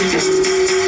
Jesus.